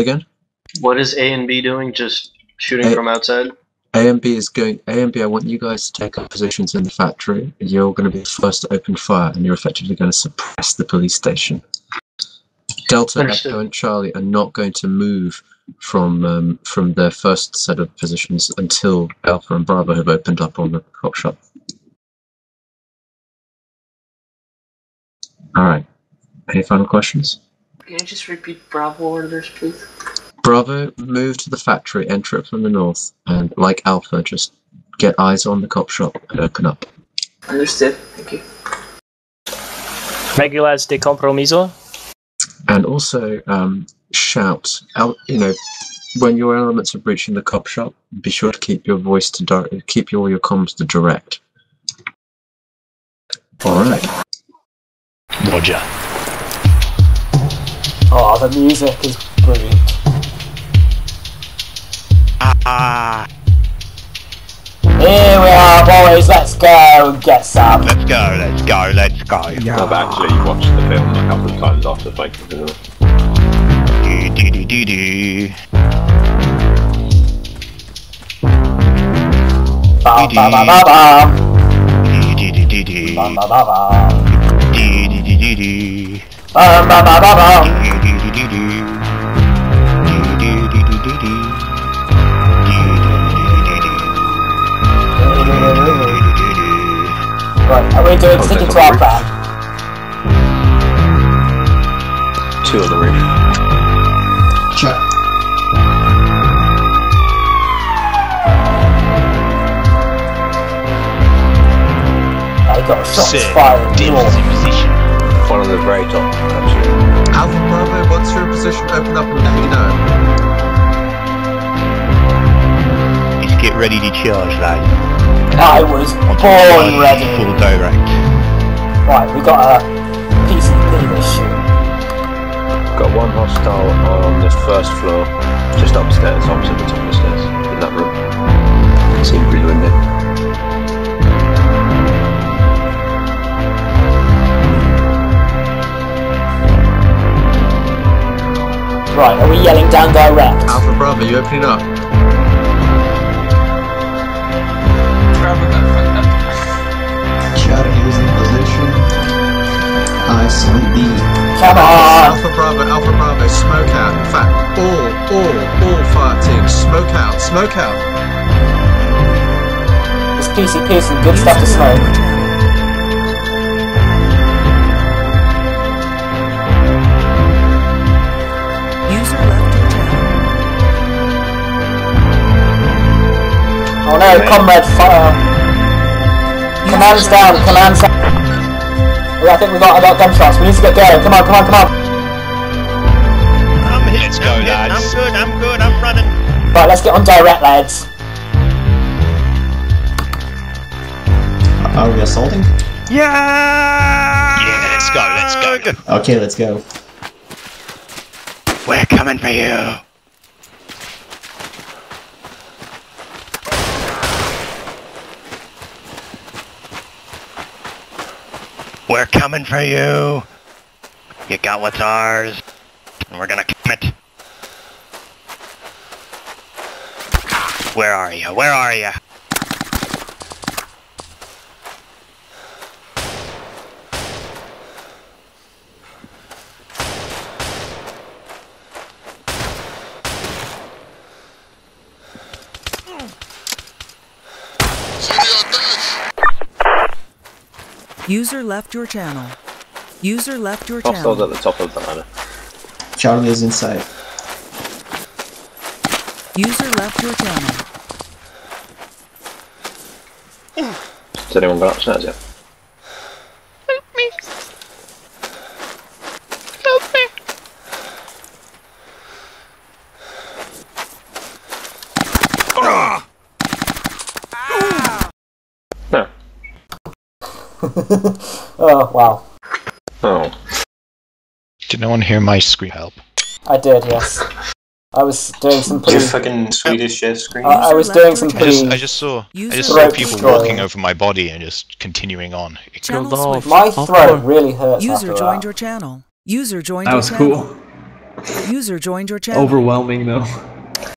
Say again. What is A and B doing? Just shooting A- from outside? A and B is going. A and B. I want you guys to take up positions in the factory. You're going to be the first to open fire, and you're effectively going to suppress the police station. Delta, Understood. Echo, and Charlie are not going to move from um, from their first set of positions until Alpha and Bravo have opened up on the cop shop. All right. Any final questions? Can you just repeat Bravo orders, please? Bravo, move to the factory, enter it from the north, and like Alpha, just get eyes on the cop shop and open up. Understood. Thank you. Regulars de compromiso. And also um, shout out. You know, when your elements are breaching the cop shop, be sure to keep your voice to direct, keep your your comms to direct. All right. Roger. Oh, the music is brilliant. Ah, Here we are, boys. Let's go and get some. let's go, let's go, let's go. I've actually watched the film a couple of times after making it. Do, do, do, do, do. Bam, bam, bam, bam, bam. Do, do, do, do, do. Bam, bam, bam, bam. Do, do, do, do, do. Bam, bam, bam, bam, do. Are we doing Oh, sticking to our on plan? Two on the roof. Check. I got shots Sit. fired. Dim Door. position. One on the very top, actually. Alpha Bravo, once you're in position, open up and let me know. Let's get ready to charge, lad. I was born of ready. Full direct. Right, we got a PCP this shoot. Got one hostile on the first floor, just upstairs, opposite the top of the stairs, in that room. Seemed pretty windy. Right, are we yelling down direct? Alpha Bravo, you opening up? Eyes on B. Come on! Alpha Bravo, Alpha Bravo, smoke out. In fact, all, all, all fire teams, smoke out, smoke out. This PCP is some good stuff to smoke. User left channel. Oh no, comrade fire! Command's down, command's down. Yeah, I think we got, I got gunshots. We need to get going. Come on, come on, come on. I'm hit. Let's go, lads. I'm good, I'm good, I'm running. Right, let's get on direct, lads. Are we assaulting? Yeah! Yeah, let's go, let's go. Okay, let's go. We're coming for you. We're coming for you. You got what's ours, and we're gonna come it. Where are you? Where are you? User left your channel. User left your Hostiles channel. at the top of the ladder. Charlie is inside. User left your channel. Has anyone gone upstairs yet? Oh, wow. Oh. Did no one hear my scream help? I did, yes. I was doing some pretty... fucking Swedish share screen. I, I was doing some your I just, pretty... I just saw, I just saw people destroyed. walking over my body and just continuing on. Channel switch. My throat really hurts User after joined that. your channel. User joined That your was cool. User joined your channel. Overwhelming though.